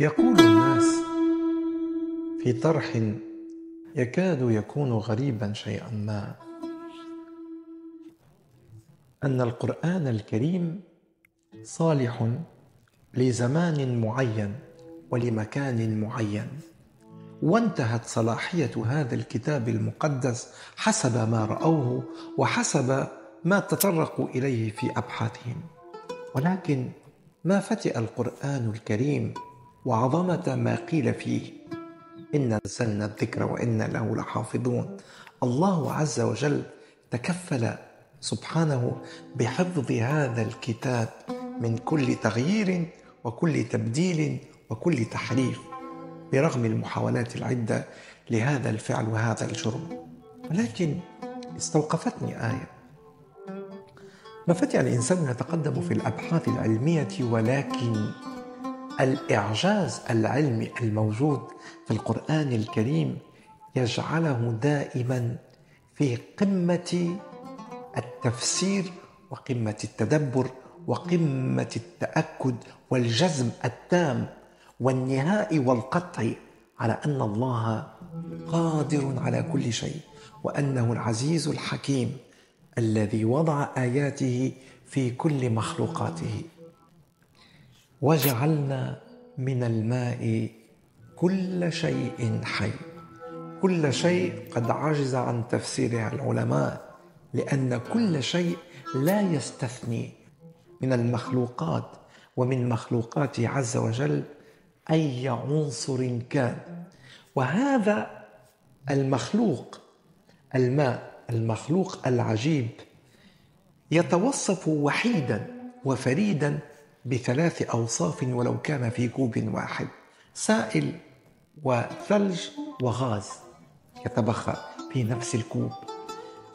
يقول الناس في طرح يكاد يكون غريبا شيئا ما أن القرآن الكريم صالح لزمان معين ولمكان معين. وانتهت صلاحية هذا الكتاب المقدس حسب ما رأوه وحسب ما تطرقوا إليه في أبحاثهم. ولكن ما فتئ القرآن الكريم وعظمة ما قيل فيه. انا نزلنا الذكر وأنا له لحافظون. الله عز وجل تكفل سبحانه بحفظ هذا الكتاب من كل تغيير وكل تبديل وكل تحريف برغم المحاولات العدة لهذا الفعل وهذا الجرم. ولكن استوقفتني آية. ما فتح الإنسان يتقدم في الأبحاث العلمية ولكن الإعجاز العلمي الموجود في القرآن الكريم يجعله دائما في قمة التفسير وقمة التدبر وقمة التأكد والجزم التام والنهاء والقطع على أن الله قادر على كل شيء وأنه العزيز الحكيم الذي وضع آياته في كل مخلوقاته. وجعلنا من الماء كل شيء حي. كل شيء قد عجز عن تفسيرها العلماء لأن كل شيء لا يستثني من المخلوقات ومن مخلوقاته عز وجل أي عنصر كان. وهذا المخلوق الماء المخلوق العجيب يتوصف وحيدا وفريدا بثلاث أوصاف ولو كان في كوب واحد. سائل وثلج وغاز يتبخر في نفس الكوب.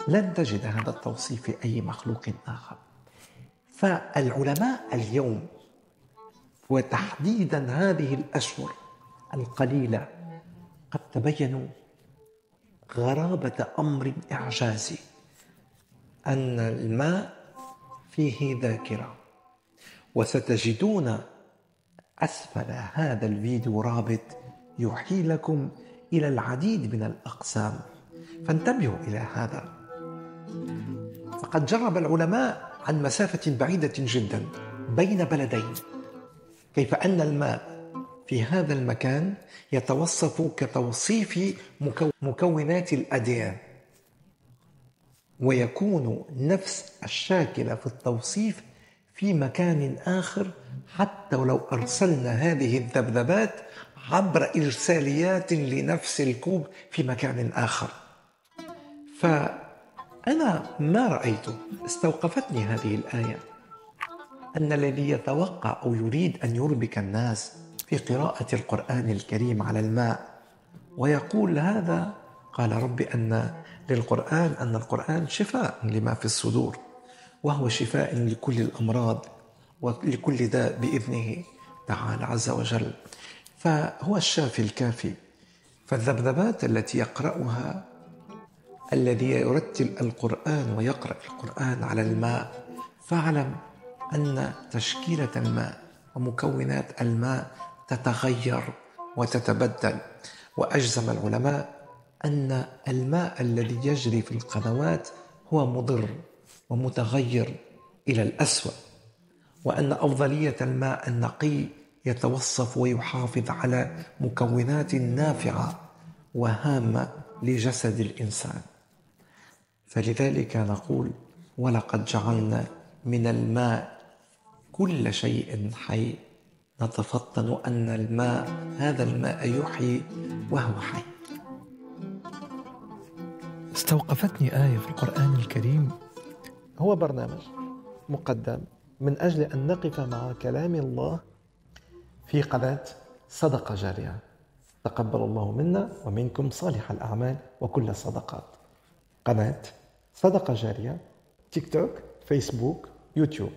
لن تجد هذا التوصيف في أي مخلوق آخر. فالعلماء اليوم وتحديدا هذه الأشهر القليلة قد تبينوا غرابة أمر إعجازي أن الماء فيه ذاكرة. وستجدون أسفل هذا الفيديو رابط يوحي لكم إلى العديد من الأقسام. فانتبهوا إلى هذا. فقد جرب العلماء عن مسافة بعيدة جدا بين بلدين. كيف أن الماء في هذا المكان يتوصف كتوصيف مكونات الأديان. ويكون نفس الشاكلة في التوصيف في مكان آخر حتى ولو أرسلنا هذه الذبذبات عبر إرساليات لنفس الكوب في مكان آخر. فأنا ما رايته استوقفتني هذه الآية أن الذي يتوقع أو يريد أن يربك الناس في قراءة القرآن الكريم على الماء ويقول هذا قال رب أن للقرآن أن القرآن شفاء لما في الصدور. وهو شفاء لكل الأمراض ولكل داء بإذنه تعالى عز وجل. فهو الشافي الكافي. فالذبذبات التي يقرأها الذي يرتل القرآن ويقرأ القرآن على الماء فاعلم أن تشكيلة الماء ومكونات الماء تتغير وتتبدل. وأجزم العلماء أن الماء الذي يجري في القنوات هو مضر. ومتغير إلى الأسوأ وأن أفضلية الماء النقي يتوصف ويحافظ على مكونات نافعة وهامة لجسد الإنسان. فلذلك نقول ولقد جعلنا من الماء كل شيء حي. نتفطن أن الماء هذا الماء يحيي وهو حي. استوقفتني آية في القرآن الكريم هو برنامج مقدم من أجل أن نقف مع كلام الله في قناة صدقة جارية. تقبل الله منا ومنكم صالح الأعمال وكل الصدقات. قناة صدقة جارية تيك توك فيسبوك يوتيوب.